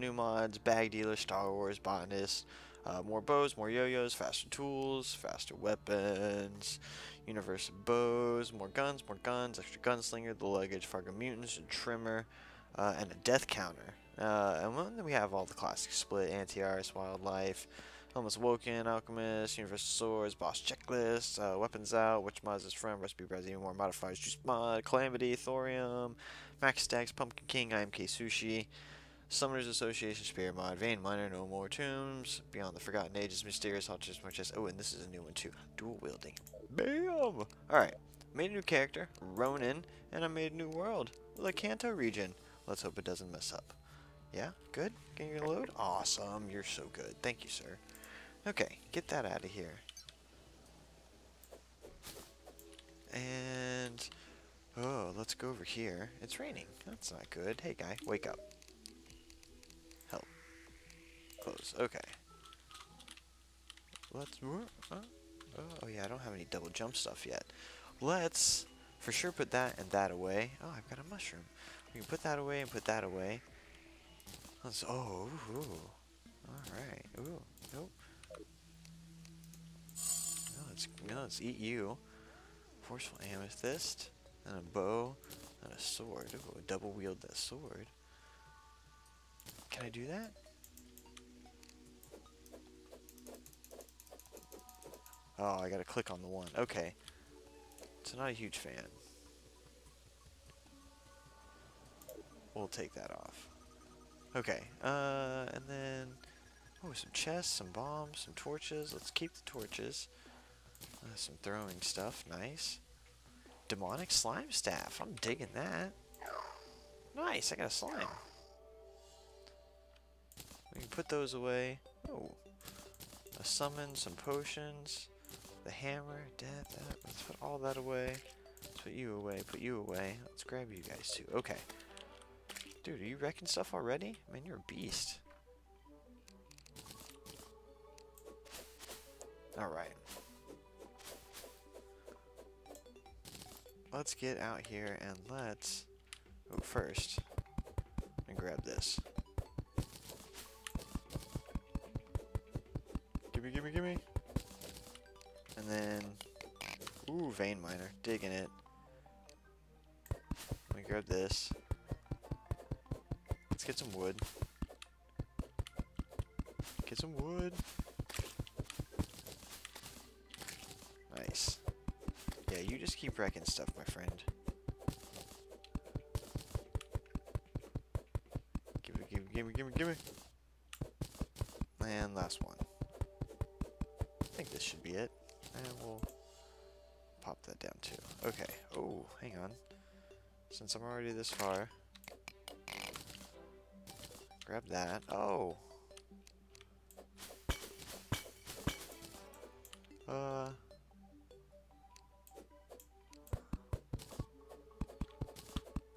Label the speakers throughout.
Speaker 1: new mods, bag dealer, Star Wars, botanist, uh, more bows, more yo-yos, faster tools, faster weapons, universal bows, more guns, more guns, extra gunslinger, the luggage, Fargo mutants, Tremor, uh, and a death counter. Uh, and then we have all the classic split, Antiaris, wildlife, Almost Woken, Alchemist, Universal Swords, Boss Checklist, uh, Weapons Out, Which Mods is From, Recipe Browser, Even More Modifiers, Juice Mod, Calamity, Thorium, Max Stacks, Pumpkin King, IMK Sushi, Summoners Association, Spirit Mod, Vein Miner, No More Tombs, Beyond the Forgotten Ages, Mysterious, Chest, Chest. Oh, and this is a new one too. Dual Wielding. Bam! Alright, made a new character, Ronin, and I made a new world, the Kanto region. Let's hope it doesn't mess up. Yeah, good? Getting your load? Awesome, you're so good. Thank you, sir. Okay, get that out of here. And, oh, let's go over here. It's raining. That's not good. Hey, guy, wake up. Okay. Let's, uh, oh, yeah, I don't have any double jump stuff yet. Let's, for sure, put that and that away. Oh, I've got a mushroom. We can put that away and put that away. Let's, oh, ooh. Alright, ooh, nope. Let's, let's eat you. Forceful amethyst, and a bow, and a sword. Ooh, double wield that sword. Can I do that? Oh, I gotta click on the one. Okay. So not a huge fan. We'll take that off. Okay, uh, and then, oh, some chests, some bombs, some torches. Let's keep the torches. Uh, some throwing stuff, nice. Demonic slime staff, I'm digging that. Nice, I got a slime. We can put those away. Oh, a summon, some potions, the hammer, death. That, let's put all that away. Let's put you away, put you away. Let's grab you guys too. Okay. Dude, are you wrecking stuff already? Man, you're a beast. Alright. let's get out here and let's go first and grab this. Gimme, gimme, gimme. And then, ooh, vein miner, digging it. Let me grab this. Let's get some wood. Get some wood. Nice. Yeah, you just keep wrecking stuff, my friend. Give give me, give me, give me, give me. And last one. I think this should be it. We'll pop that down too. Okay. Oh, hang on. Since I'm already this far. Grab that. Oh. Uh...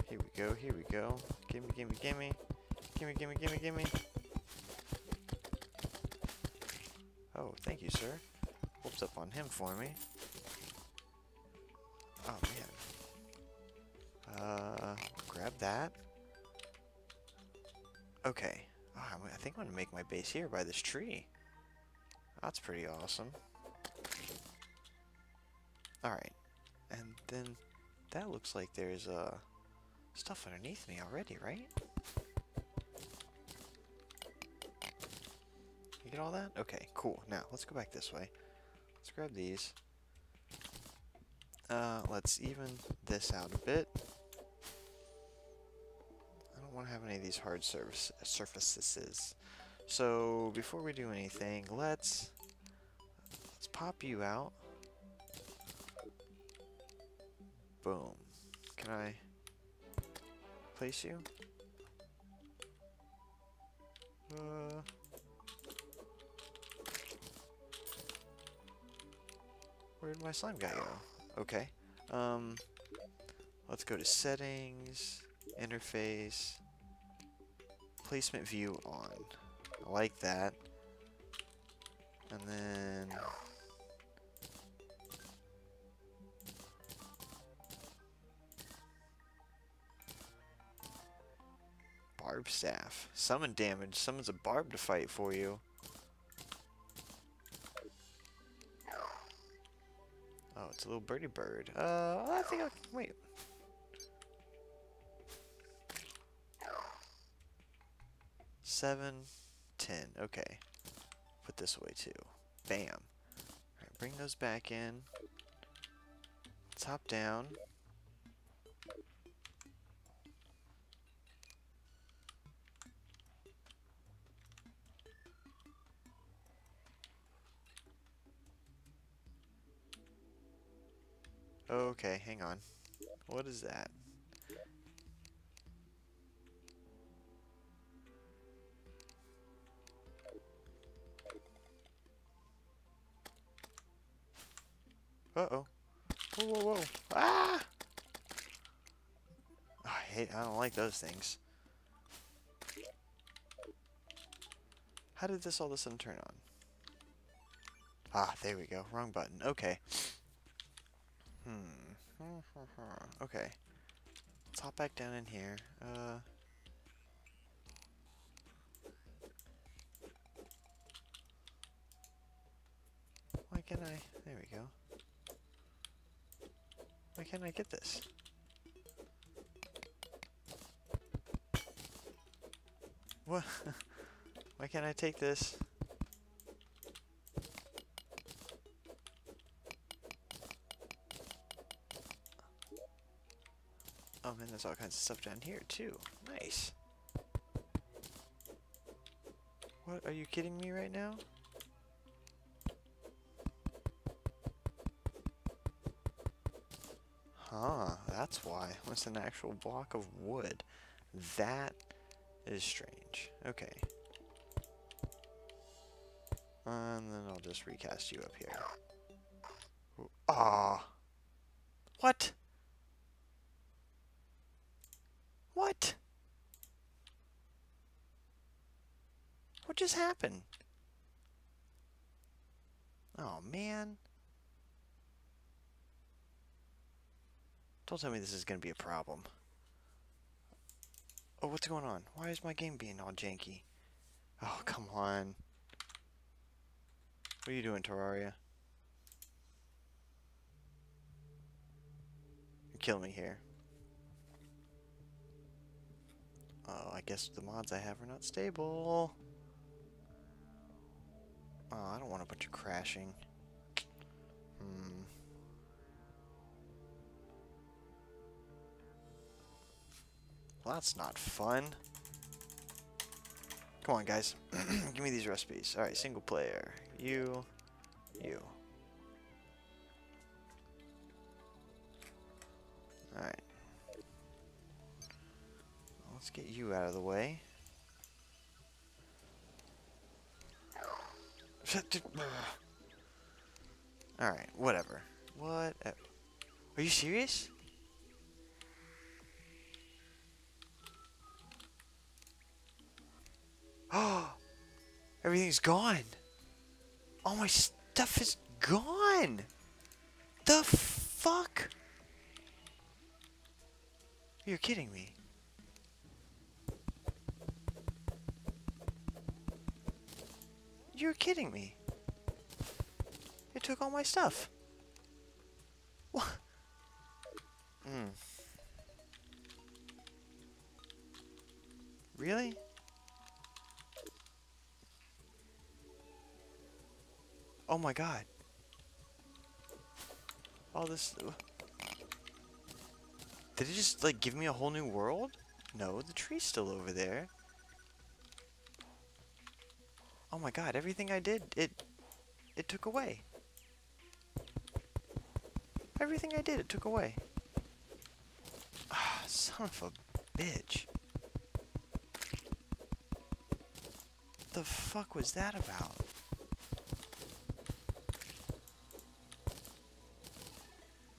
Speaker 1: Here we go, here we go. Gimme, gimme, gimme. Gimme, gimme, gimme, gimme. Oh, thank you, sir. Up on him for me. Oh, man. Uh, grab that. Okay. Oh, I think I'm going to make my base here by this tree. That's pretty awesome. Alright. And then that looks like there's a stuff underneath me already, right? You get all that? Okay, cool. Now, let's go back this way. Let's grab these. Uh, let's even this out a bit. I don't want to have any of these hard surface surfaces. So, before we do anything, let's let's pop you out. Boom. Can I place you? Uh, where did my slime guy go? Okay. Um, let's go to settings, interface, placement view on. I like that. And then Barb staff. Summon damage. Summons a barb to fight for you. It's a little birdie bird. Uh, I think I wait. Seven, ten. Okay. Put this away too. Bam. Alright, bring those back in. Top down. Okay, hang on. What is that? Uh-oh. Whoa, whoa, whoa. Ah! I hate, I don't like those things. How did this all of a sudden turn on? Ah, there we go. Wrong button. Okay. Hmm. okay. Let's hop back down in here. Uh... Why can't I? There we go. Why can't I get this? What? Why can't I take this? Oh man, there's all kinds of stuff down here too. Nice. What, are you kidding me right now? Huh, that's why. What's an actual block of wood? That is strange. Okay. And then I'll just recast you up here. Ah. What? What? What just happened? Oh, man. Don't tell me this is going to be a problem. Oh, what's going on? Why is my game being all janky? Oh, come on. What are you doing, Terraria? You're killing me here. Oh, I guess the mods I have are not stable. Oh, I don't want a bunch of crashing. Hmm. Well, that's not fun. Come on, guys. Give me these recipes. Alright, single player. You. You. Alright. Let's get you out of the way. Uh. Alright, whatever. What? Uh, are you serious? Oh, everything's gone. All my stuff is gone. The fuck? You're kidding me. You're kidding me. It took all my stuff. What? Hmm. Really? Oh my god. All this... Did it just, like, give me a whole new world? No, the tree's still over there. Oh my god, everything I did, it... It took away. Everything I did, it took away. Ah, son of a bitch. The fuck was that about?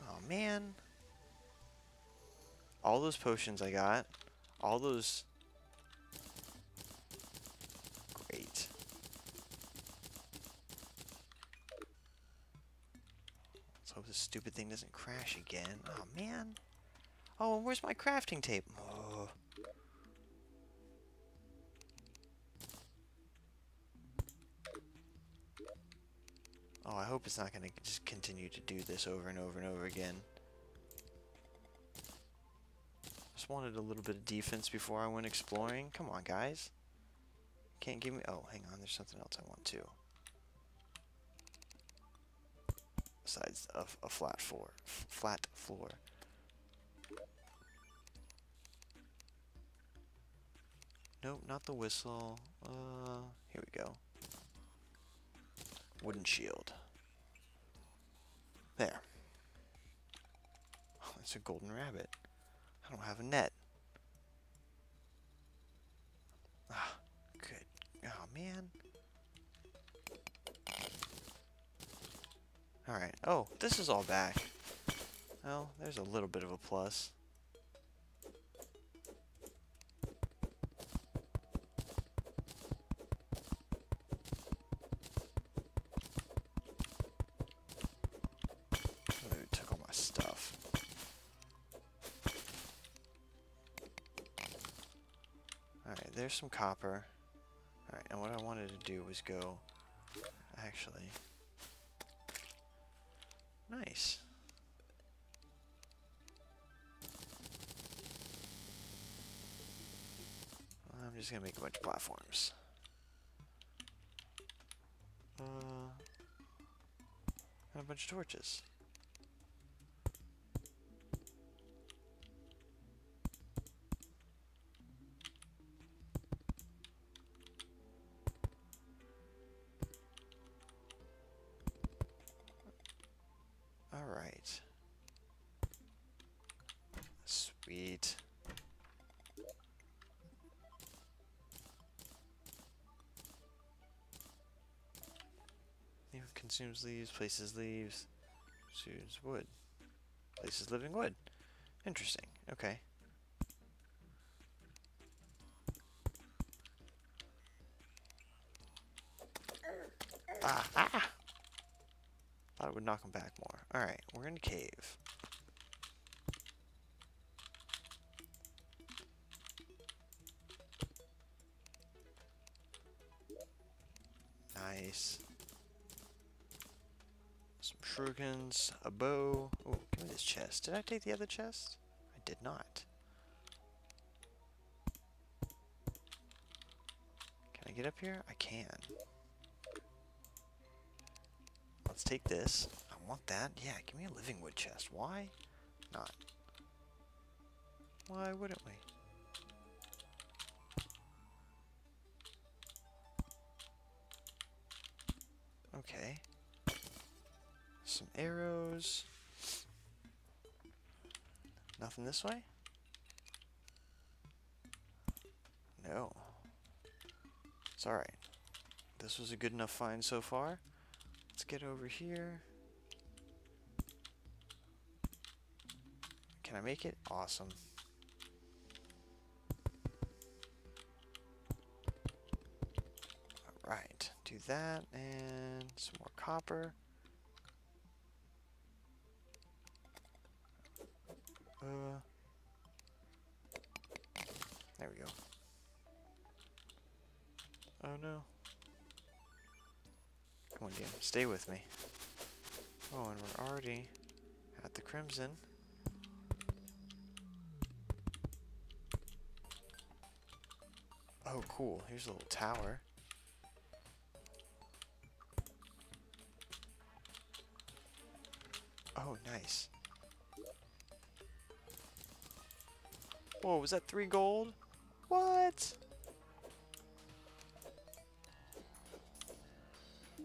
Speaker 1: Oh man. All those potions I got. All those... my crafting table. Oh. oh, I hope it's not going to just continue to do this over and over and over again. Just wanted a little bit of defense before I went exploring. Come on, guys. Can't give me... Oh, hang on. There's something else I want, too. Besides a, a flat floor. F flat floor. Nope, not the whistle. Uh, here we go. Wooden shield. There. Oh, it's a golden rabbit. I don't have a net. Ah, good. Oh, man. Alright. Oh, this is all back. Well, there's a little bit of a plus. There's some copper. Alright, and what I wanted to do was go... Actually... Nice. I'm just gonna make a bunch of platforms. Uh, and a bunch of torches. Consumes leaves, places leaves, consumes wood. Places living wood. Interesting. Okay. Ah, ah! Thought it would knock him back more. Alright, we're in a cave. Shurikens, a bow. Oh, give me this chest. Did I take the other chest? I did not. Can I get up here? I can. Let's take this. I want that. Yeah, give me a living wood chest. Why not? Why wouldn't we? Okay some arrows. Nothing this way? No. It's alright. This was a good enough find so far. Let's get over here. Can I make it? Awesome. Alright, do that and some more copper. Uh, there we go. Oh no. Come on, game. Stay with me. Oh, and we're already at the Crimson. Oh, cool. Here's a little tower. Oh, nice. Whoa, was that three gold? What?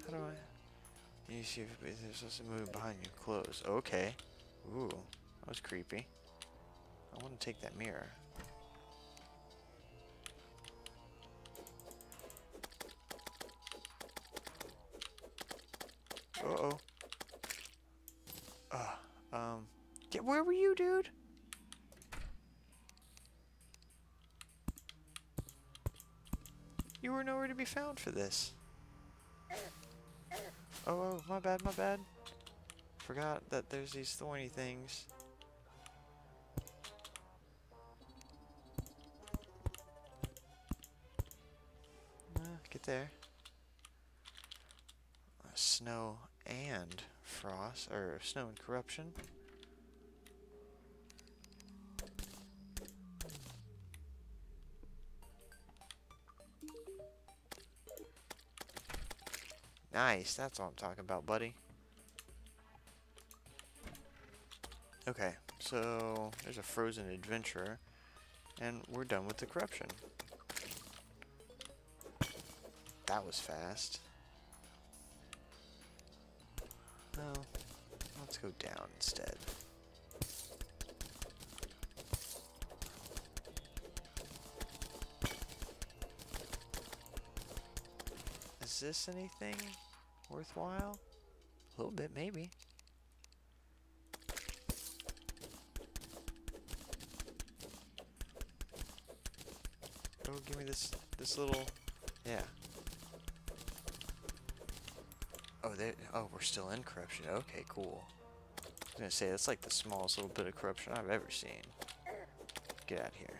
Speaker 1: How do I... You see if there's supposed to move behind you. Close. Okay. Ooh, that was creepy. I want to take that mirror. Uh-oh. Uh, um, get, where were you, dude? You were nowhere to be found for this. Oh, oh, my bad, my bad. Forgot that there's these thorny things. Uh, get there. Uh, snow and frost or snow and corruption. Nice, that's all I'm talking about, buddy. Okay, so there's a frozen adventurer, and we're done with the corruption. That was fast. Well, let's go down instead. Is this anything worthwhile? A little bit, maybe. Oh, give me this, this little, yeah. Oh, they, oh, we're still in corruption. Okay, cool. I was gonna say, that's like the smallest little bit of corruption I've ever seen. Get out of here.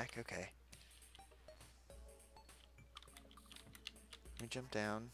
Speaker 1: Back. Okay. Let me jump down.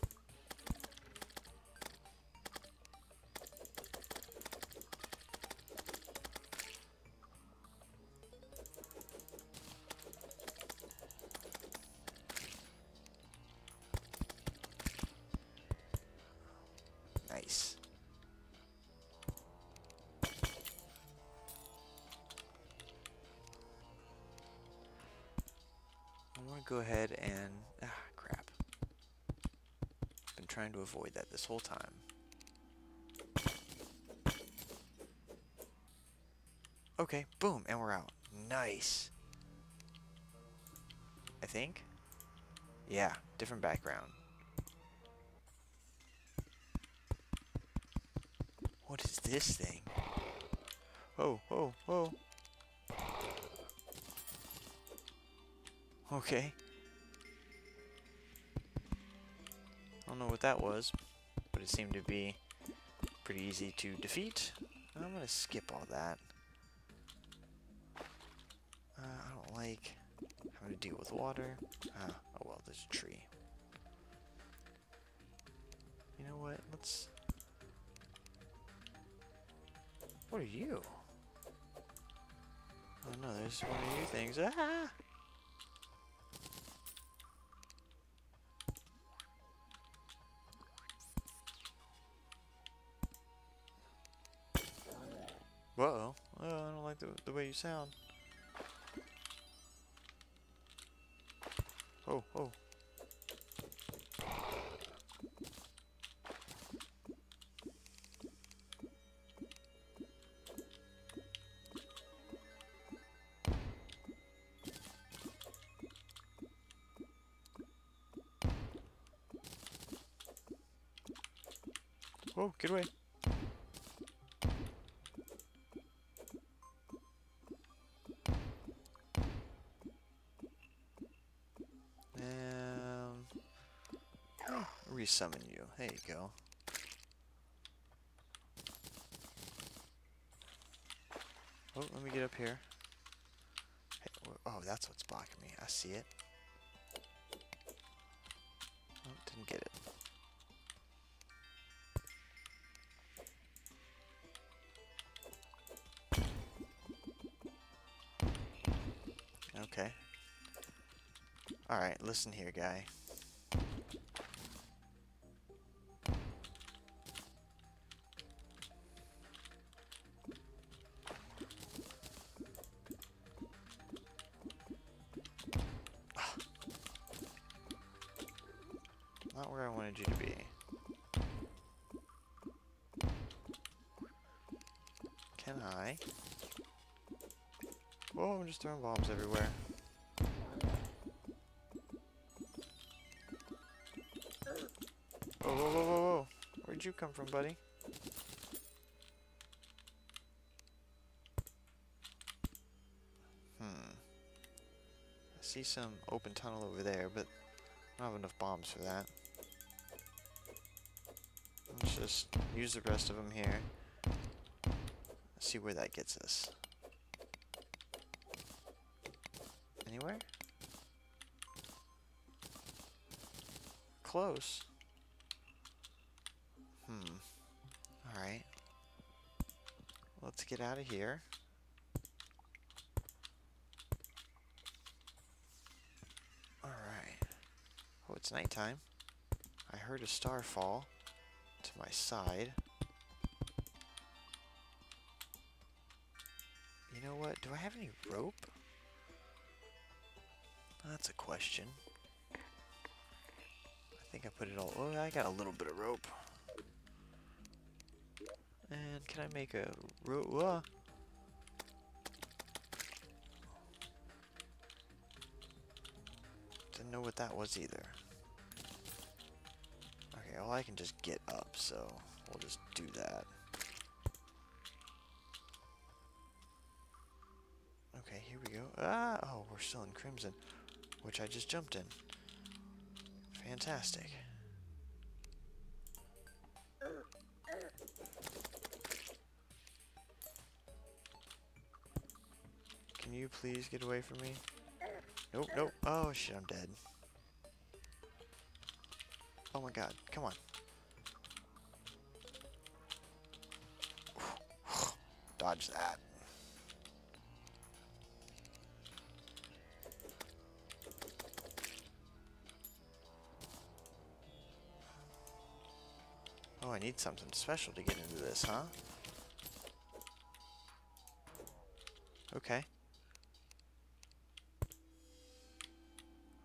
Speaker 1: Avoid that this whole time. Okay, boom, and we're out. Nice. I think? Yeah, different background. What is this thing? Oh, oh, oh. Okay. What that was, but it seemed to be pretty easy to defeat. I'm gonna skip all that. Uh, I don't like having to deal with water. Ah, oh well, there's a tree. You know what? Let's what are you? Oh no, there's one of you things. Ah! The, way you sound. Oh, oh. Oh, get away. Resummon you. There you go. Oh, let me get up here. Hey, oh, that's what's blocking me. I see it. Oh, didn't get it. Okay. Alright, listen here, guy. I? Oh, I'm just throwing bombs everywhere. Whoa, whoa, whoa, whoa, whoa. Where'd you come from, buddy? Hmm. I see some open tunnel over there, but I don't have enough bombs for that. Let's just use the rest of them here. See where that gets us. Anywhere? Close. Hmm. Alright. Let's get out of here. Alright. Oh, it's nighttime. I heard a star fall to my side. I have any rope? That's a question. I think I put it all... Oh, I got a little bit of rope. And can I make a rope? Uh, didn't know what that was either. Okay, well I can just get up, so we'll just do that. We're still in Crimson, which I just jumped in. Fantastic. Can you please get away from me? Nope, nope. Oh shit, I'm dead. Oh my god, come on. Need something special to get into this, huh? Okay.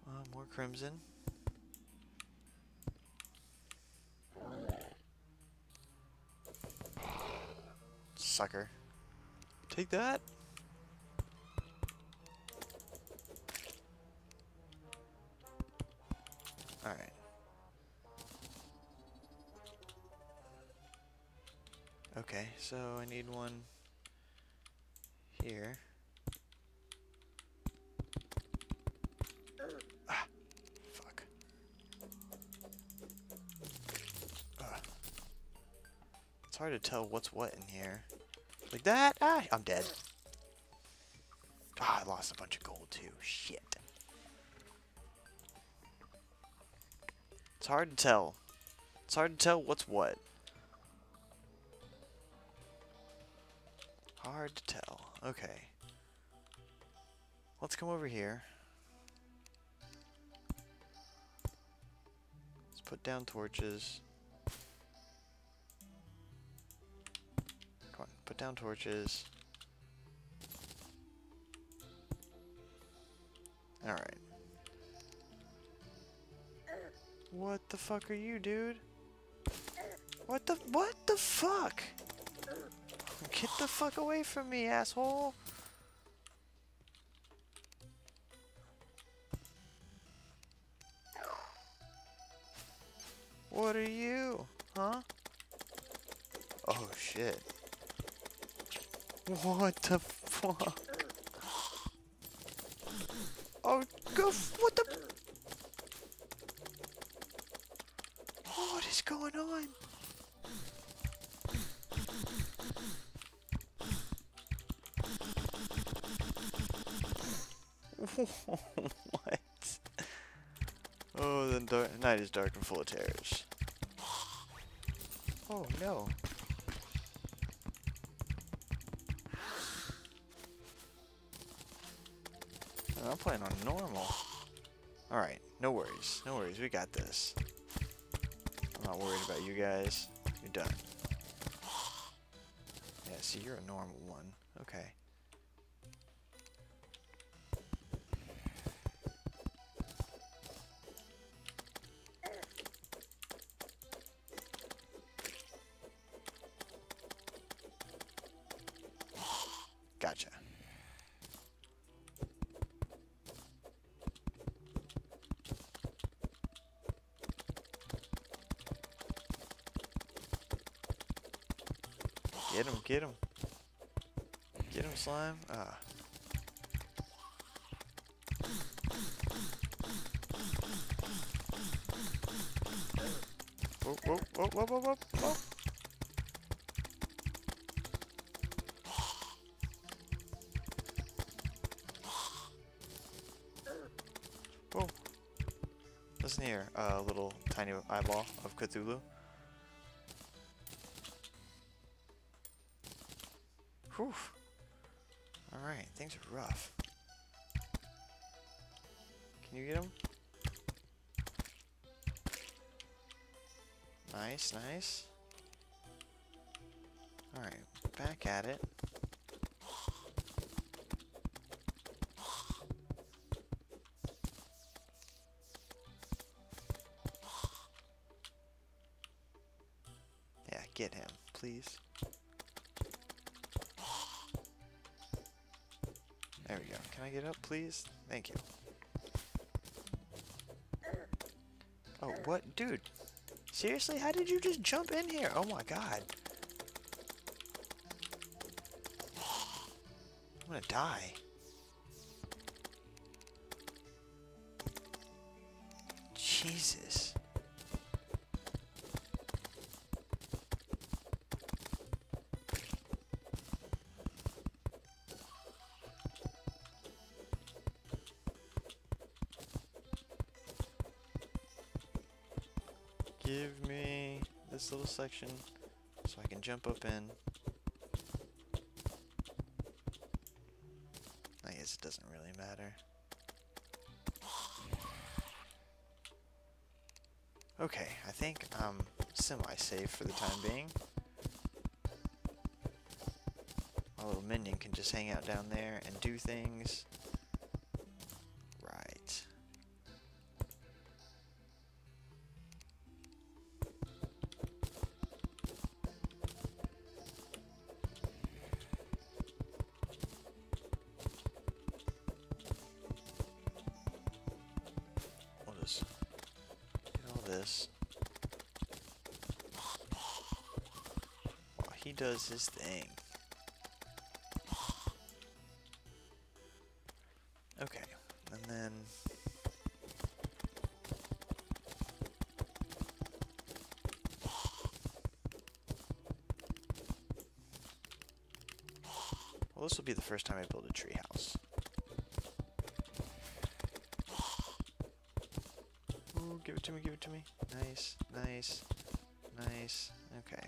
Speaker 1: Uh, more crimson. Sucker. Take that. Okay, so I need one here. Ah, fuck. Ugh. It's hard to tell what's what in here. Like that? Ah, I'm dead. Ah, I lost a bunch of gold too. Shit. It's hard to tell. It's hard to tell what's what. Hard to tell. Okay. Let's come over here. Let's put down torches. Come on, put down torches. Alright. What the fuck are you, dude? What the- what the fuck? Get the fuck away from me, asshole! What are you? Huh? Oh shit. What the fuck? Night is dark full of terrors. Oh no. I'm playing on normal. Alright, no worries. No worries, we got this. I'm not worried about you guys. You're done. Yeah, see, you're a normal one. Okay. Him, get him. Get him, slime. Ah. Whoa, whoa, whoa, whoa, whoa, whoa, whoa. Whoa. Listen here, a uh, little tiny eyeball of Cthulhu. Whew. Alright, things are rough. Can you get him? Nice, nice. Alright, back at it. Up, please? Thank you. Oh, what? Dude. Seriously? How did you just jump in here? Oh my god. I'm gonna die. Section so I can jump up in. I guess it doesn't really matter. Okay, I think I'm semi-safe for the time being. My little minion can just hang out down there and do things. Does his thing. Okay, and then Well, this will be the first time I build a treehouse. Ooh, give it to me, give it to me. Nice, nice, nice. Okay.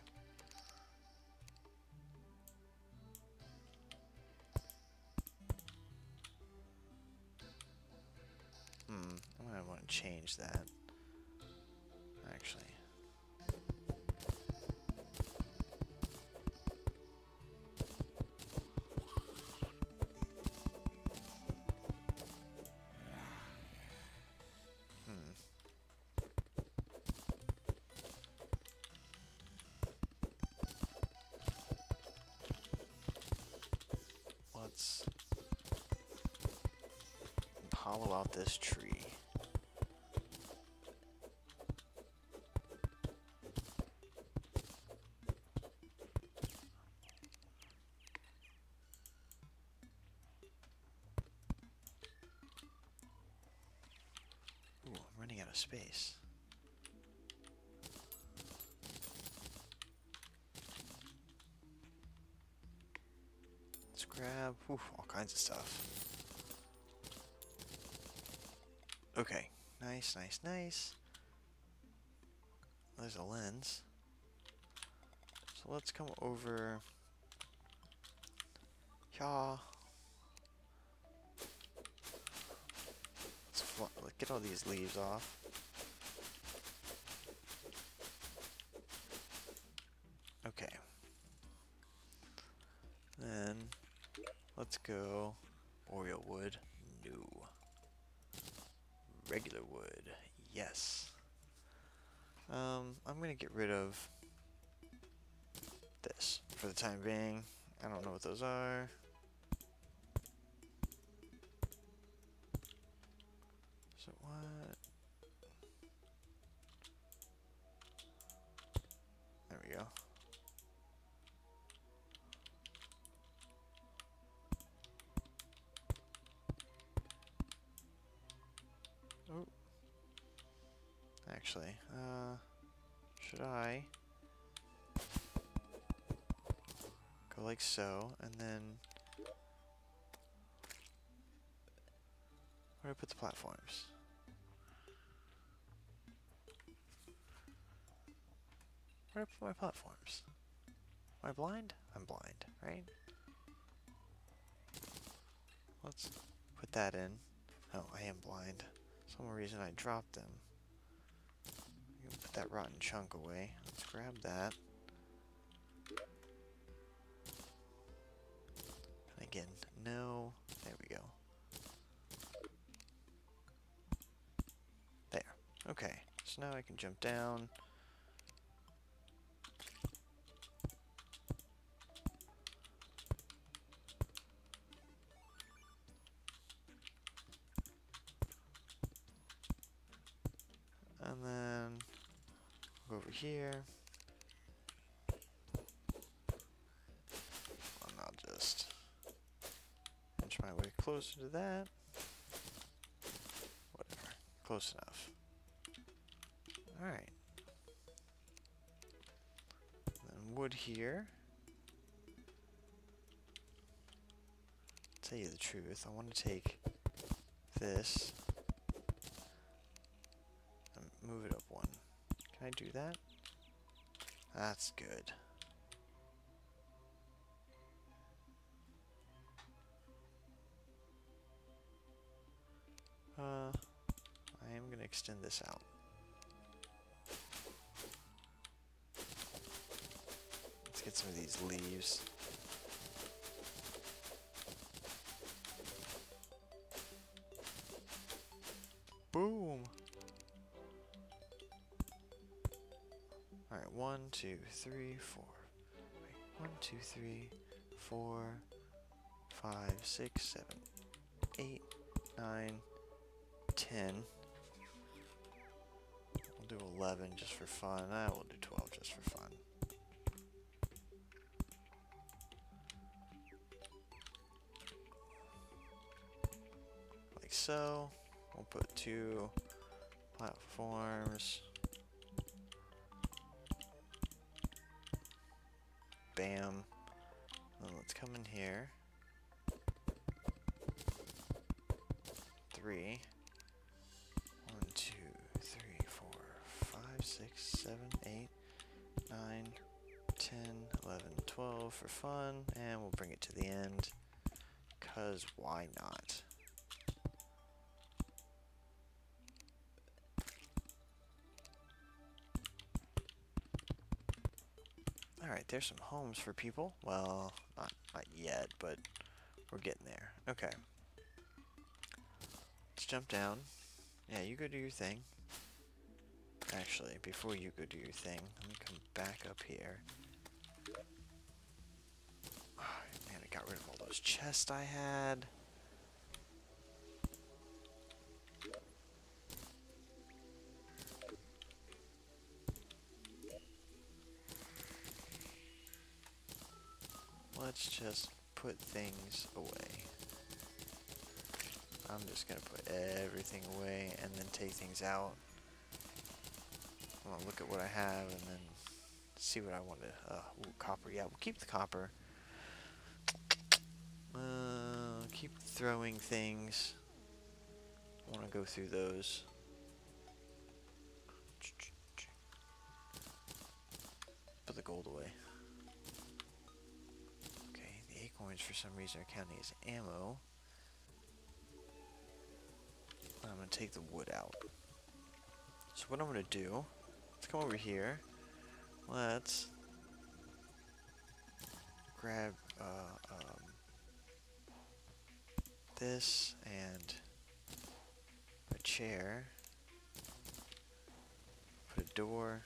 Speaker 1: Tree. Ooh, I'm running out of space. Let's grab whew, all kinds of stuff. Okay, nice, nice, nice. There's a lens. So let's come over. Yeah. Let's let's get all these leaves off. Okay. Then let's go boreal wood. No. Regular wood. Um, I'm gonna get rid of this for the time being. I don't know what those are. Like so, and then where do I put the platforms? Where do I put my platforms? Am I blind? I'm blind, right? Let's put that in. Oh, I am blind. Some reason I dropped them. Put that rotten chunk away. Let's grab that. Again, no. There we go. There. Okay. So now I can jump down. And then go over here. And I'll just closer to that. Whatever. Close enough. Alright. Then wood here. Tell you the truth, I want to take this and move it up one. Can I do that? That's good. Extend this out. Let's get some of these leaves. Boom! Alright, one, two, three, four. Wait, one, two, three, four, five, six, seven, eight, nine, ten. Do 11 just for fun. I will do 12 just for fun. Like so. We'll put two platforms. Bam. Then let's come in here. Three. One, two, three, four, five, six, seven, eight, nine, ten, eleven, twelve for fun, and we'll bring it to the end. Cause why not? Alright, there's some homes for people. Well, not, not yet, but we're getting there. Okay. Let's jump down. Yeah, you go do your thing. Actually, before you go do your thing, let me come back up here. Chests I had. Let's just put things away. I'm just gonna put everything away and then take things out. I'm gonna look at what I have and then see what I want to. Uh, ooh, copper. Yeah, we'll keep the copper. Uh, keep throwing things. I want to go through those. Put the gold away. Okay, the acorns for some reason are counting as ammo. I'm going to take the wood out. So what I'm going to do, let's come over here. Let's grab uh, um, this and a chair. Put a door.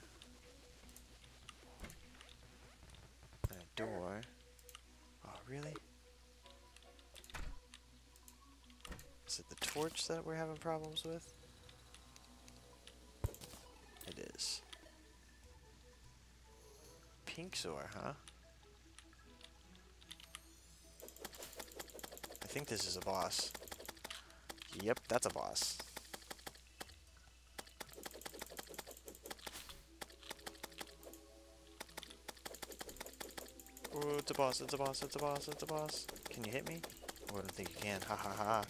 Speaker 1: And a door. Oh, really? Is it the torch that we're having problems with? It is. Pink Zor, huh? think this is a boss. Yep, that's a boss. Oh, it's a boss, it's a boss, it's a boss, it's a boss. Can you hit me? Oh, I don't think you can. Ha ha ha.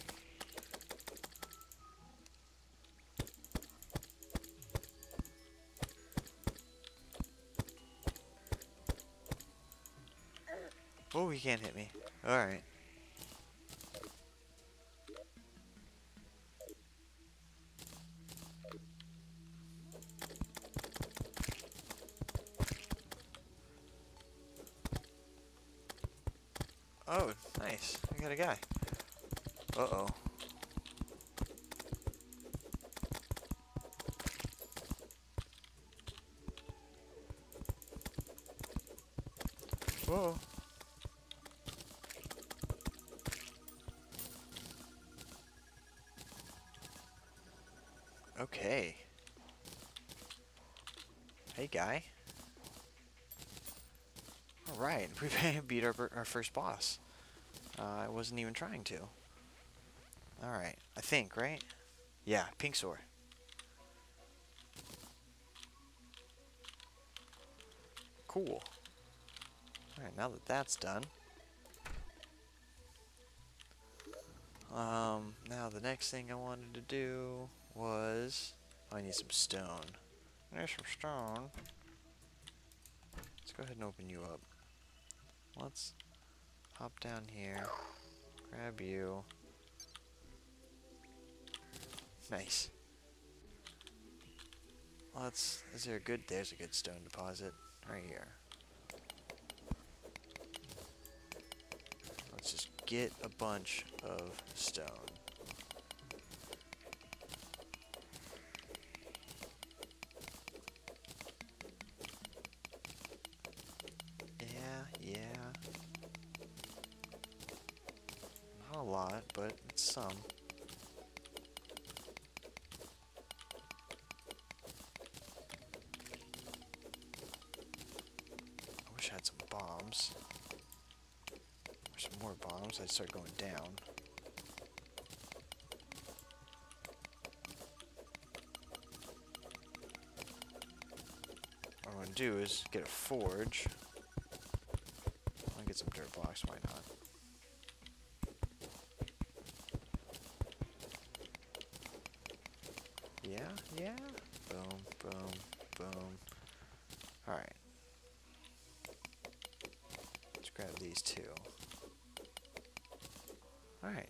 Speaker 1: Oh, he can't hit me. Alright. Oh, nice. I got a guy. Uh-oh. Whoa. We beat our, our first boss. Uh, I wasn't even trying to. Alright, I think, right? Yeah, pink sword. Cool. Alright, now that that's done. Um, now the next thing I wanted to do was... Oh, I need some stone. There's some stone. Let's go ahead and open you up. Let's hop down here. Grab you. Nice. Let's... Is there a good... There's a good stone deposit. Right here. Let's just get a bunch of stone. Do is get a forge. I'll get some dirt blocks, why not? Yeah, yeah. Boom, boom, boom. Alright. Let's grab these two. Alright.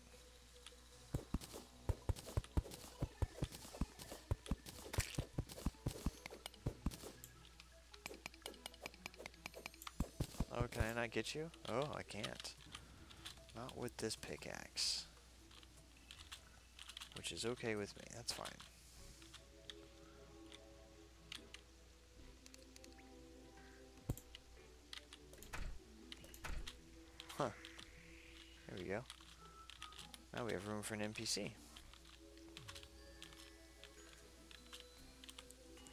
Speaker 1: Can I not get you? Oh, I can't. Not with this pickaxe. Which is okay with me, that's fine. Huh. There we go. Now we have room for an NPC.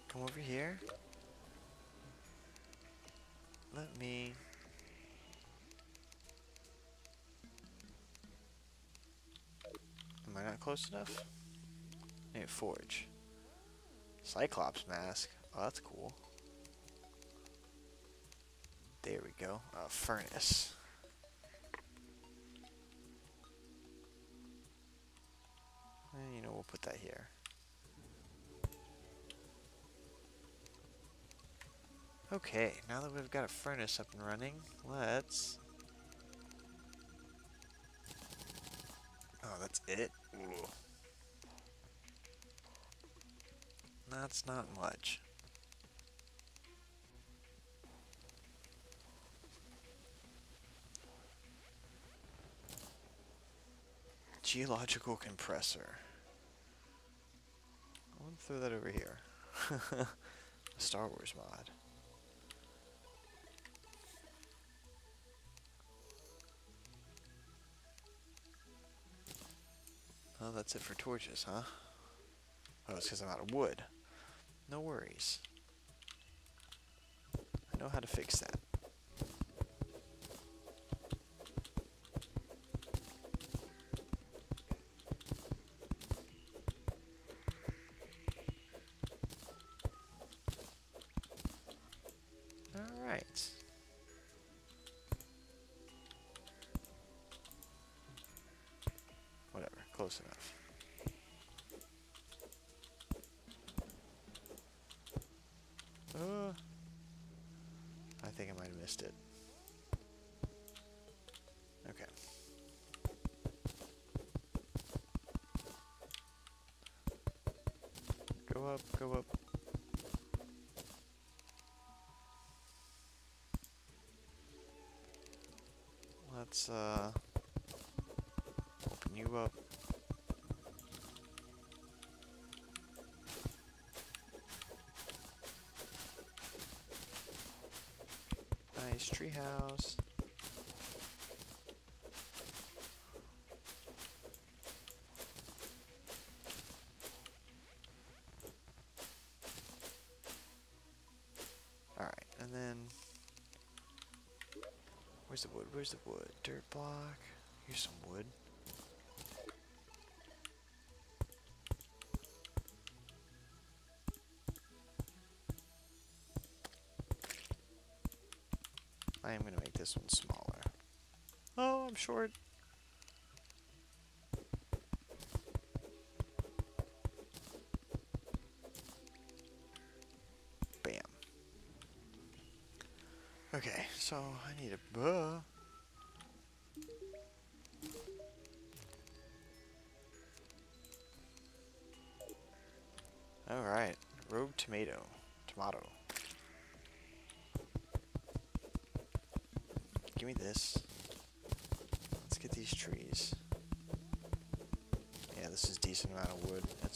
Speaker 1: Come over here. Let me... close enough? Forge. Cyclops mask. Oh, that's cool. There we go. A furnace. Eh, you know, we'll put that here. Okay, now that we've got a furnace up and running, let's... Oh, that's it? That's not much. Geological compressor. I want to throw that over here. Star Wars mod. Oh, that's it for torches, huh? Oh, it's because I'm out of wood. No worries. I know how to fix that. Close enough. Uh, I think I might have missed it. Okay. Go up, go up. Let's uh Alright, and then where's the wood? Where's the wood? Dirt block. Here's some wood. This one smaller. Oh, I'm short. Bam. Okay, so I need a uh,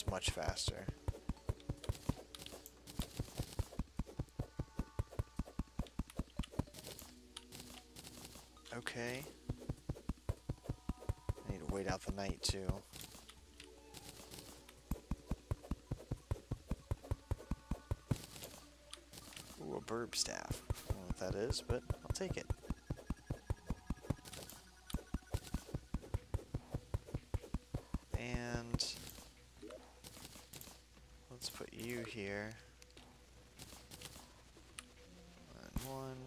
Speaker 1: much faster. Okay. I need to wait out the night too. Ooh, a burb staff. I don't know what that is, but I'll take it. And let's put you here. And one,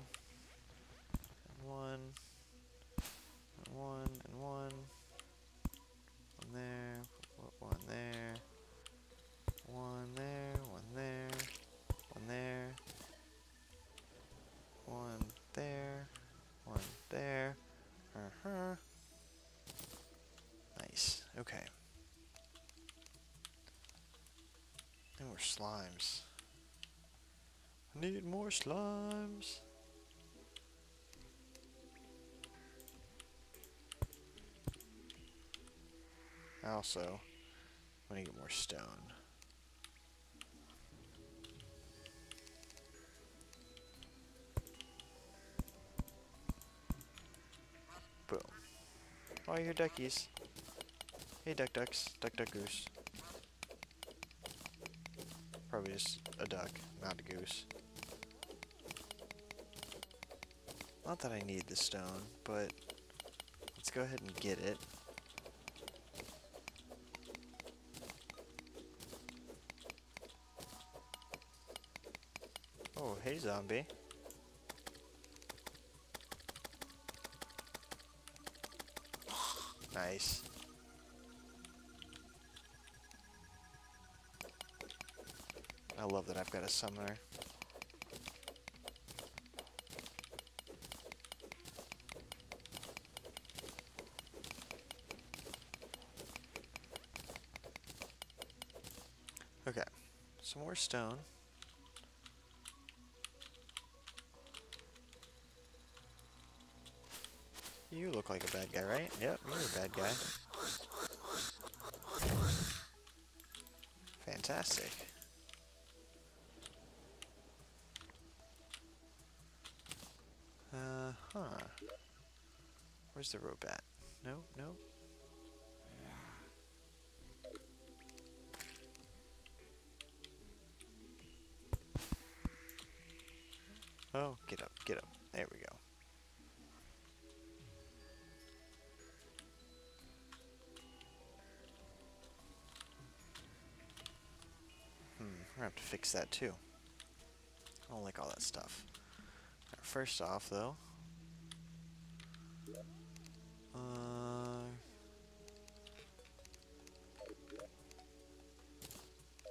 Speaker 1: and one, and one, and one. One there, put one there, one there, one there, one there, one there, one there. Uh-huh. Nice. Okay. And more slimes. I need more slimes. I also to get more stone. Boom. Oh, your duckies. Hey, duck ducks. Duck duck goose. Probably just a duck, not a goose. Not that I need the stone, but let's go ahead and get it. Oh, hey zombie. Nice. I love that I've got a summoner. Okay, some more stone. You look like a bad guy, right? Yep, you're a bad guy. Fantastic. Uh huh. Where's the rope at? No, no. Oh, get up, get up. There we go. Hmm, we're gonna have to fix that too. I don't like all that stuff. Right, first off, though, uh,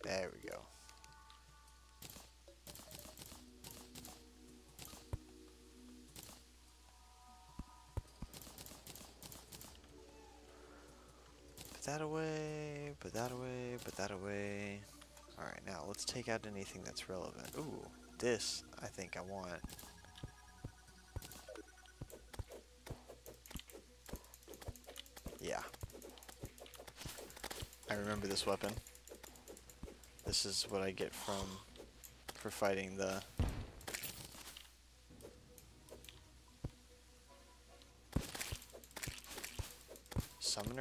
Speaker 1: there we Put that away, put that away, put that away. Alright, now let's take out anything that's relevant. Ooh, this I think I want. Yeah. I remember this weapon. This is what I get from for fighting the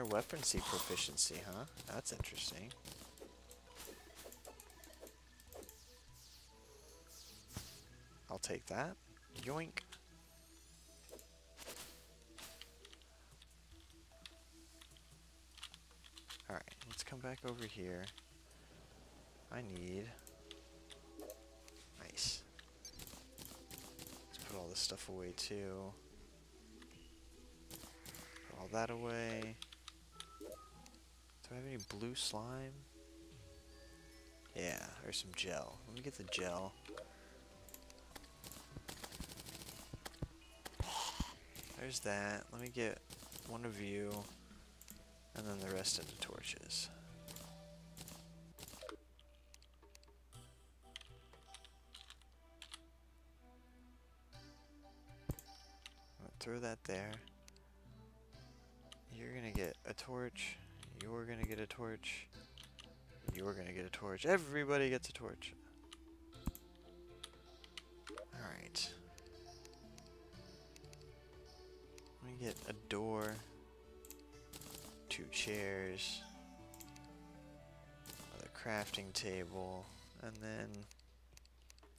Speaker 1: Summoner weaponcy proficiency, huh? That's interesting. I'll take that. Yoink. Alright, let's come back over here. I need... Nice. Let's put all this stuff away too. Put all that away. Do I have any blue slime? Yeah, there's some gel. Let me get the gel. There's that. Let me get one of you, and then the rest of the torches. throw that there. You're gonna get a torch. You're gonna get a torch. You're gonna get a torch. Everybody gets a torch. Alright. Let me get a door. Two chairs. Another crafting table. And then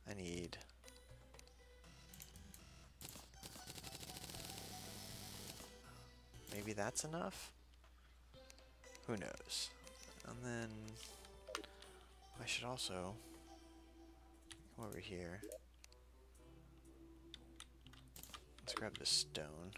Speaker 1: I need Maybe that's enough? Who knows? And then I should also come over here. Let's grab the stone.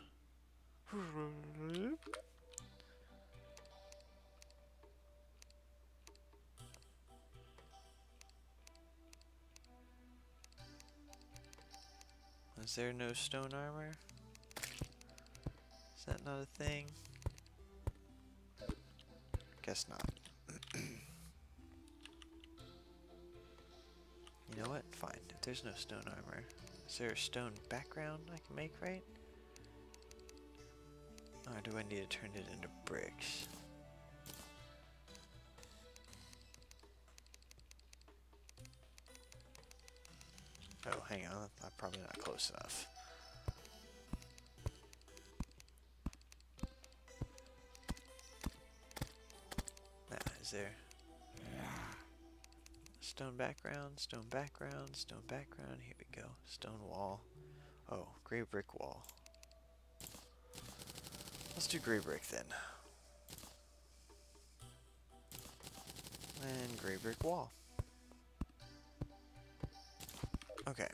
Speaker 1: Is there no stone armor? Is that not a thing? Guess not. you know what? Fine. If there's no stone armor, is there a stone background I can make, right? Or do I need to turn it into bricks? Oh, hang on. I'm probably not close enough. There. Stone background, stone background, stone background. Here we go. Stone wall. Oh, gray brick wall. Let's do gray brick then. And gray brick wall. Okay.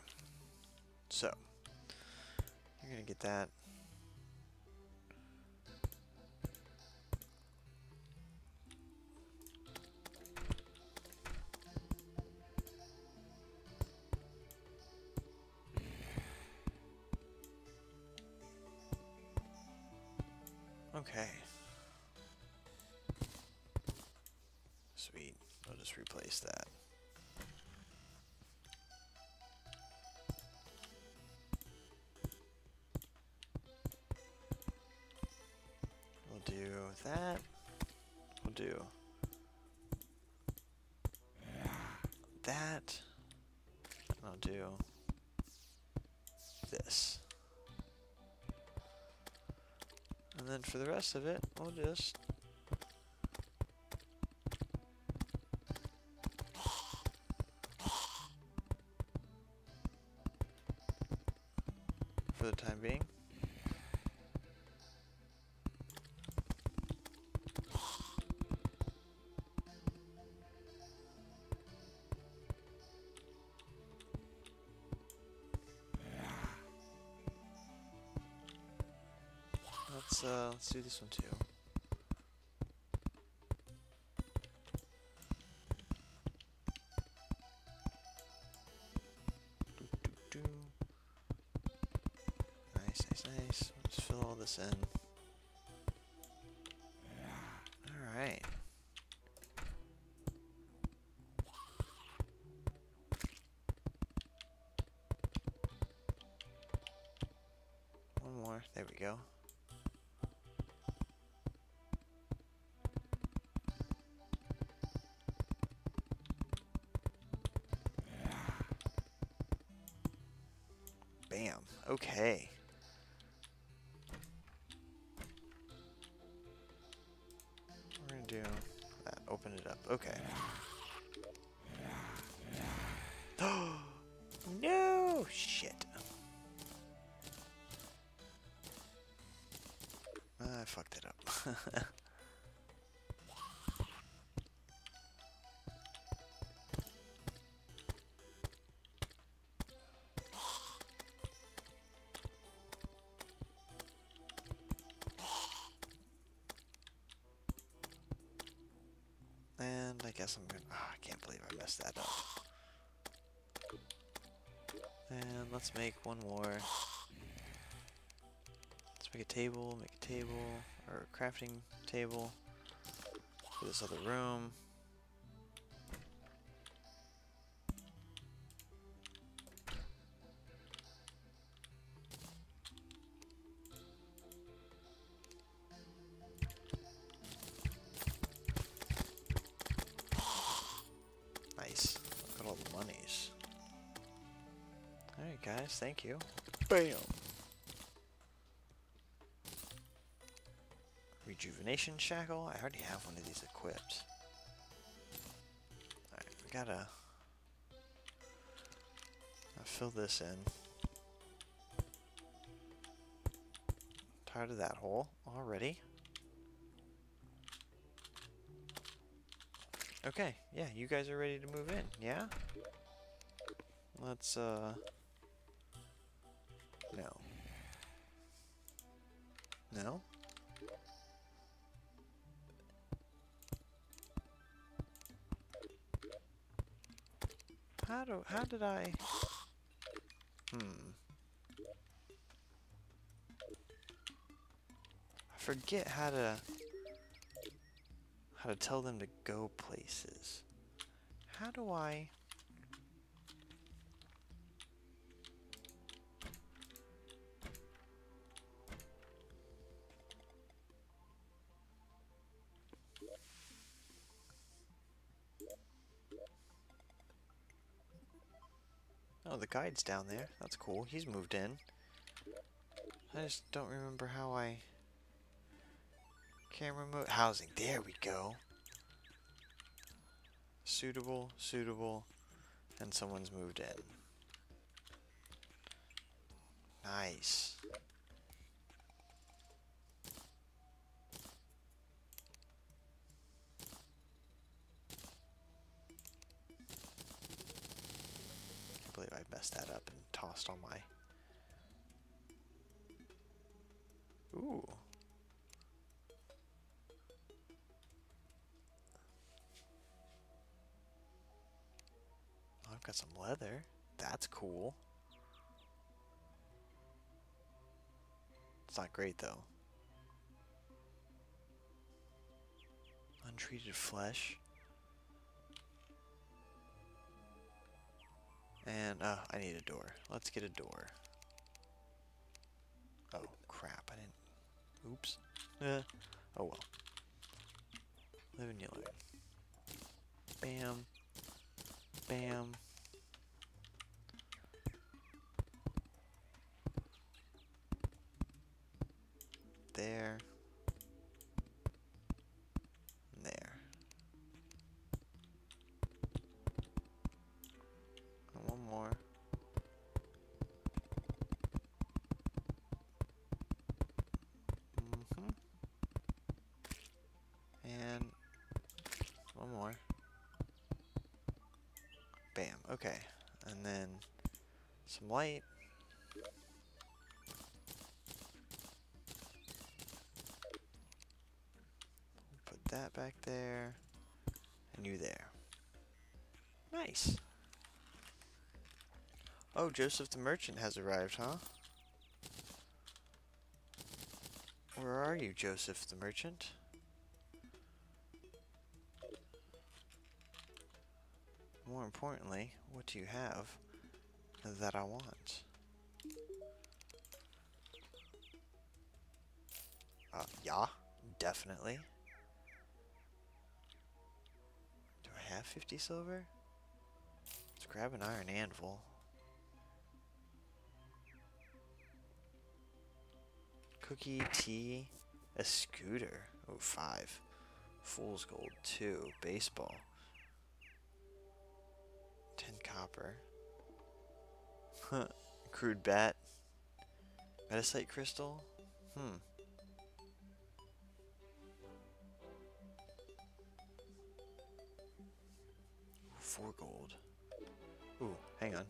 Speaker 1: So, you're going to get that Okay. Sweet. I'll just replace that. Then for the rest of it, we'll just... do this one too. Okay. We're gonna do that. Open it up. Okay. no! Shit. Ah, I fucked it up. guess I'm gonna. ah, I can't believe I messed that up. And let's make one more. Let's make a table, make a table, or a crafting table for this other room. You. Bam! Rejuvenation shackle? I already have one of these equipped. Alright, we gotta I'll fill this in. Tired of that hole already. Okay, yeah, you guys are ready to move in, yeah? Let's, uh... do, how did I... Hmm. I forget how to... How to tell them to go places. How do I... guide's down there. That's cool. He's moved in. I just don't remember how I... Camera mode... Housing. There we go. Suitable, suitable, and someone's moved in. Nice. can't believe I messed that up and tossed all my... Ooh. Oh, I've got some leather. That's cool. It's not great though. Untreated flesh. And, uh, I need a door. Let's get a door. Oh, crap. I didn't... Oops. Eh. Oh, well. Live and you learn. Bam. Bam. There. There. And one more. Mm-hmm. And one more. Bam. Okay. And then light. Put that back there. And you there. Nice. Oh, Joseph the Merchant has arrived, huh? Where are you, Joseph the Merchant? More importantly, what do you have that I want? Uh, yeah, definitely. Do I have 50 silver? Let's grab an iron anvil. Cookie, tea, a scooter. Oh, five. Fool's gold, two. Baseball. Ten copper. Crude bat. Metasite crystal. Hmm. Four gold. Ooh, hang on.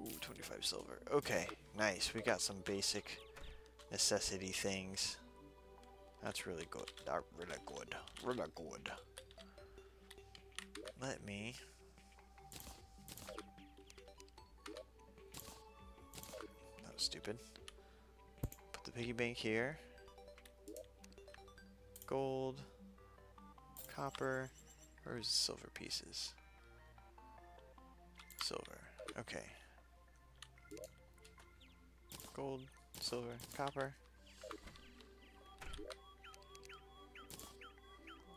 Speaker 1: Ooh, 25 silver. Okay, nice. We got some basic necessity things. That's really good. That really good. Really good. Let me... stupid. Put the piggy bank here. Gold. Copper. Where's the silver pieces? Silver. Okay. Gold, silver, copper.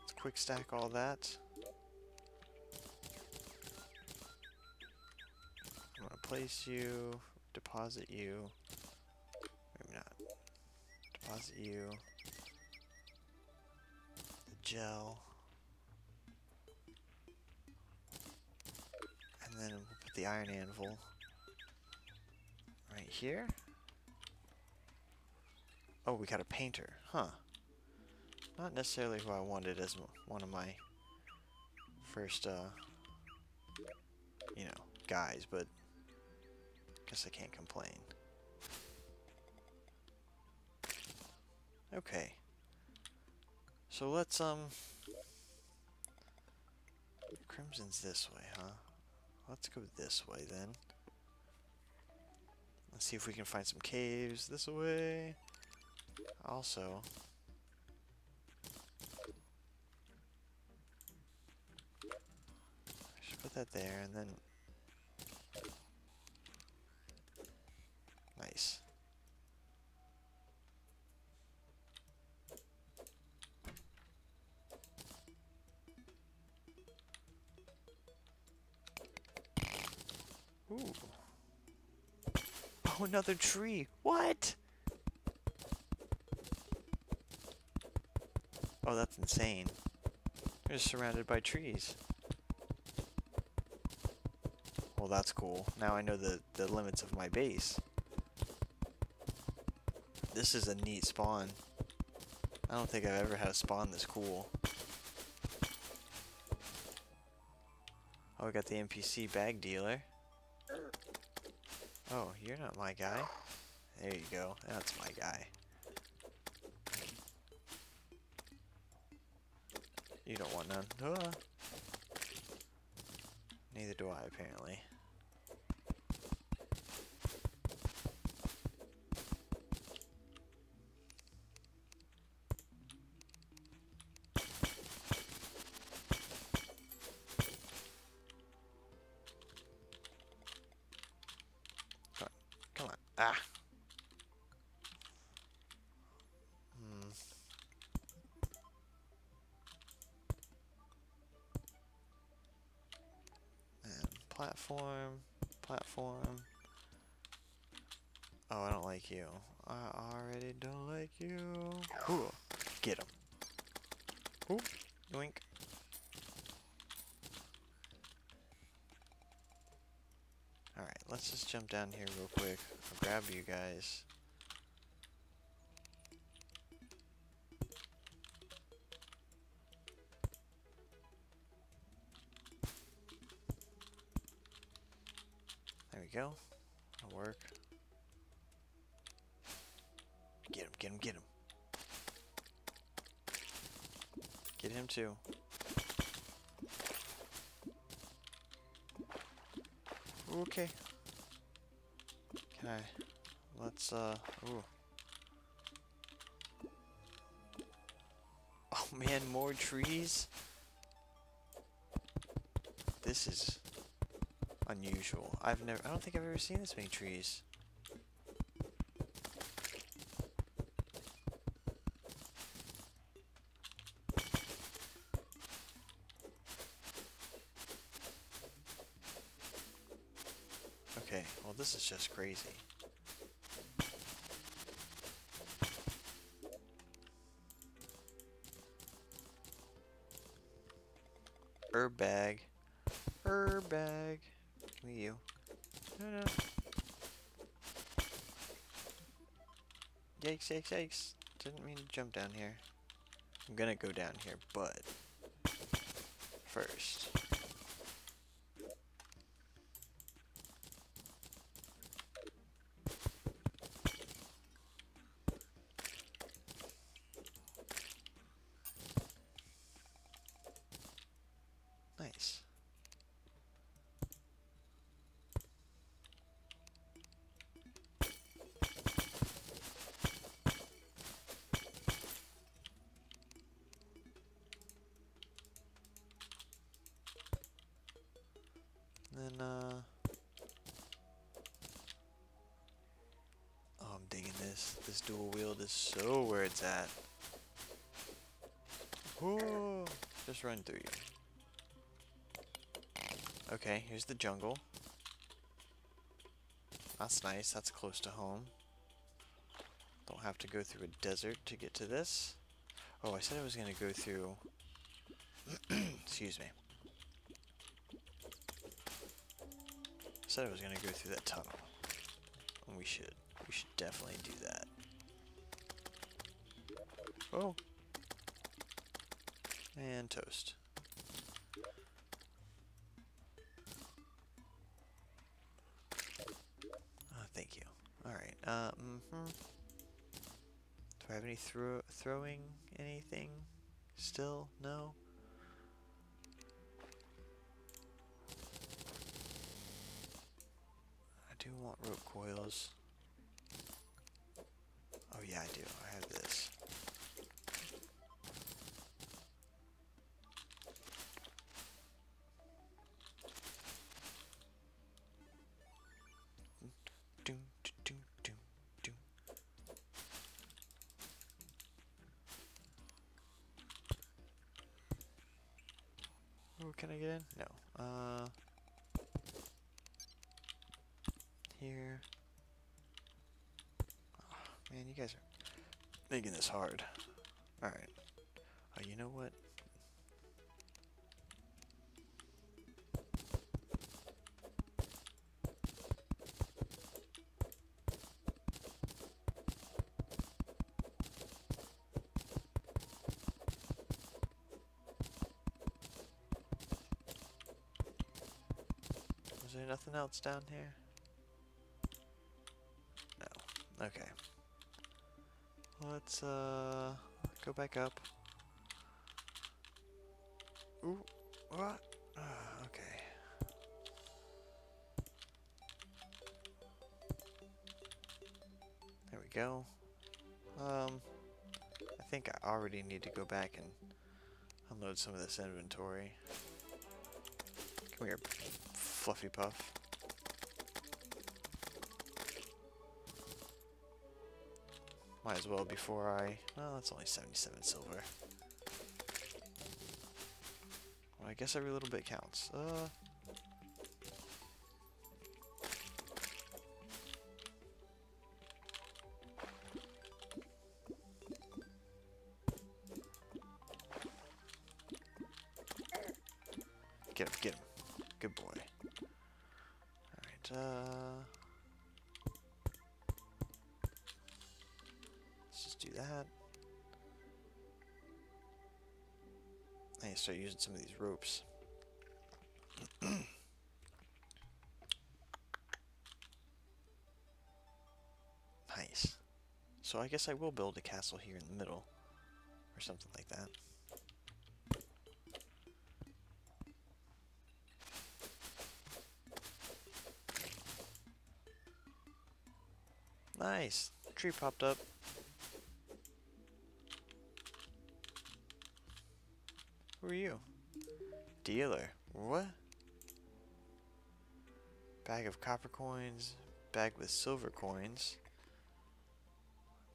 Speaker 1: Let's quick stack all that. I'm gonna place you, deposit you. You. The gel. And then we'll put the iron anvil right here. Oh, we got a painter. Huh. Not necessarily who I wanted as one of my first, uh, you know, guys, but guess I can't complain. Okay. So let's, um... Crimson's this way, huh? Let's go this way, then. Let's see if we can find some caves this way. Also, I should put that there and then nice. Another tree. What? Oh, that's insane. Just surrounded by trees. Well, that's cool. Now I know the, the limits of my base. This is a neat spawn. I don't think I've ever had a spawn this cool. Oh, we got the NPC bag dealer. Oh, you're not my guy. There you go. That's my guy. You don't want none. Ah. Neither do I, apparently. Platform. Oh, I don't like you. I already don't like you. Ooh, get him. Ooh, yoink. Alright, let's just jump down here real quick. I'll grab you guys. Go. That'll work. Get him, get him, get him. Get him too. Okay. I? Let's, uh, ooh. Oh man, more trees? This is unusual. I've never, I don't think I've ever seen this many trees. Yikes. Didn't mean to jump down here. I'm gonna go down here, but first. The jungle. That's nice, that's close to home. Don't have to go through a desert to get to this. Oh, I said I was going to go through... Excuse me. I said I was going to go through that tunnel. And we should. We should definitely do that. Oh. And toast. Uh, mm-hmm. Do I have any throw throwing anything? Still? No? I do want rope coils. Oh yeah, I do. I I get in? No. Uh, here. Oh, man, you guys are making this hard. Alright. Oh, you know what? Nothing else down here? No. Okay. Let's uh go back up. Ooh, what? Ah, okay. There we go. Um, I think I already need to go back and unload some of this inventory. Come here, Fluffy Puff. Might as well before I... Well, that's only 77 silver. Well, I guess every little bit counts. Uh... some of these ropes. nice. So I guess I will build a castle here in the middle. Or something like that. Nice. Tree popped up. Who are you? Dealer. What? Bag of copper coins. Bag with silver coins.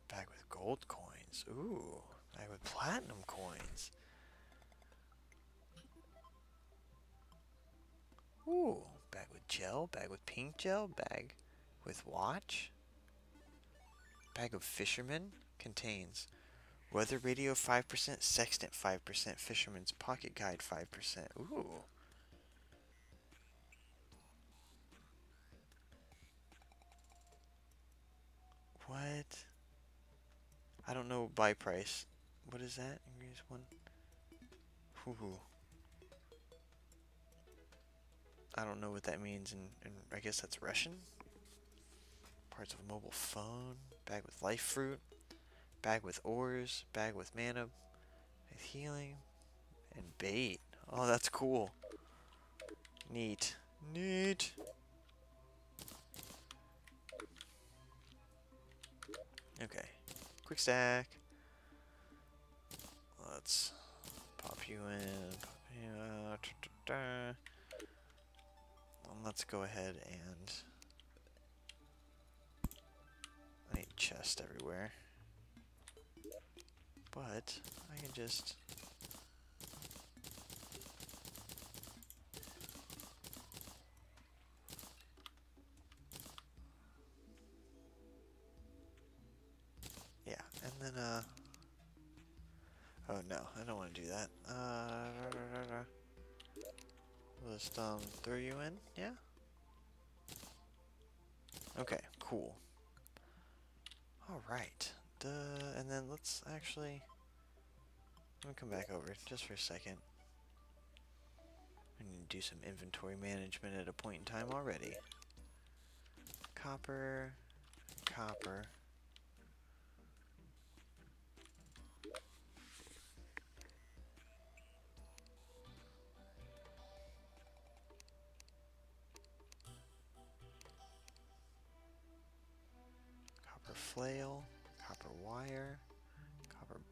Speaker 1: Bag with gold coins. Ooh. Bag with platinum coins. Ooh. Bag with gel. Bag with pink gel. Bag with watch. Bag of fisherman contains weather radio 5%, sextant 5%, fisherman's pocket guide 5%. Ooh. What? I don't know buy price. What is that? Here's one. Ooh. I don't know what that means, and, and I guess that's Russian. Parts of a mobile phone, bag with life fruit, bag with ores, bag with mana, with healing, and bait. Oh, that's cool. Neat. Neat. Okay. Quick stack. Let's pop you in. Pop you out. Da, da, da. Let's go ahead and I need chest everywhere. But I can just Yeah, and then uh Oh no, I don't want to do that. Uh Just um throw you in, yeah? Okay, cool. Alright. And then let's actually come back over just for a second. I need to do some inventory management at a point in time already. Copper. Copper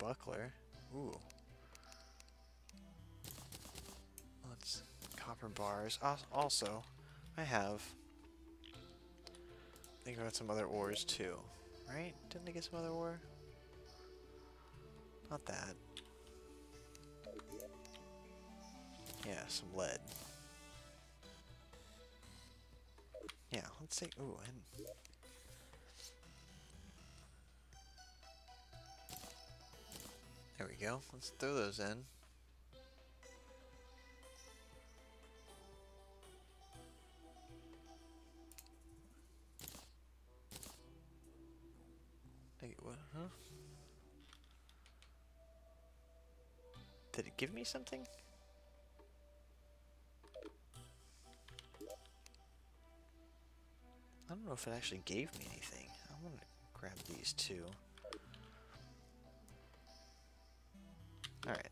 Speaker 1: buckler. Ooh. Let's copper bars. Also, I have. Think about some other ores too, right? Didn't I get some other ore? Not that. Yeah, some lead. Yeah, let's take. Ooh, and There we go. Let's throw those in. What? Huh? Did it give me something? I don't know if it actually gave me anything. I'm gonna grab these two. Alright.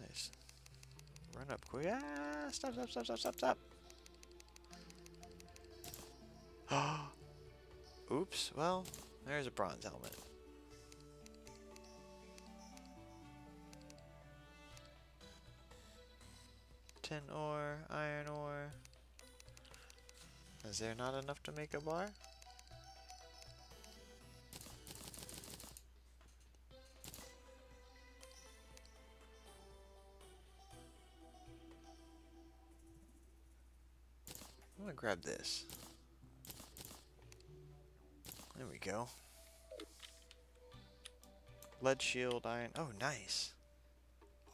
Speaker 1: Nice. Run up quick. Ah! Stop, stop, stop, stop, stop, stop. Oops. Well, there's a bronze helmet. Tin ore, iron ore. Is there not enough to make a bar? Grab this. There we go. Lead shield, iron. Oh, nice.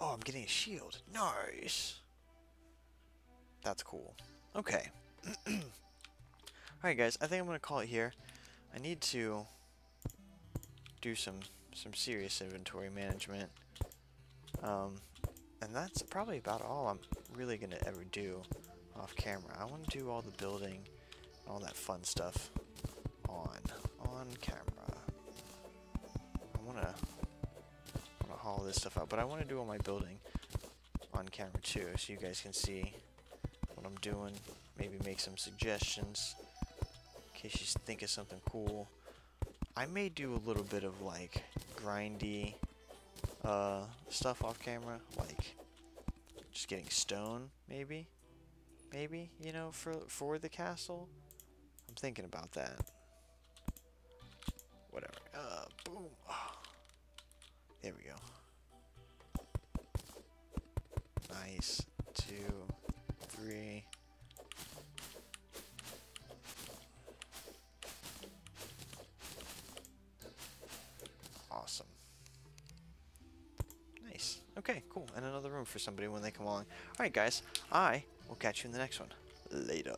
Speaker 1: Oh, I'm getting a shield. Nice. That's cool. Okay. Alright guys, I think I'm gonna call it here. I need to do some some serious inventory management. Um, and that's probably about all I'm really gonna ever do off camera. I want to do all the building, all that fun stuff on on camera. I want to want to haul this stuff out, but I want to do all my building on camera too, so you guys can see what I'm doing. Maybe make some suggestions in case you think of something cool. I may do a little bit of like grindy uh, stuff off camera, like just getting stone, maybe maybe you know for for the castle? I'm thinking about that. Whatever. Uh boom. Oh. there we go. Nice. Two three And another room for somebody when they come along. Alright, guys. I will catch you in the next one. Later.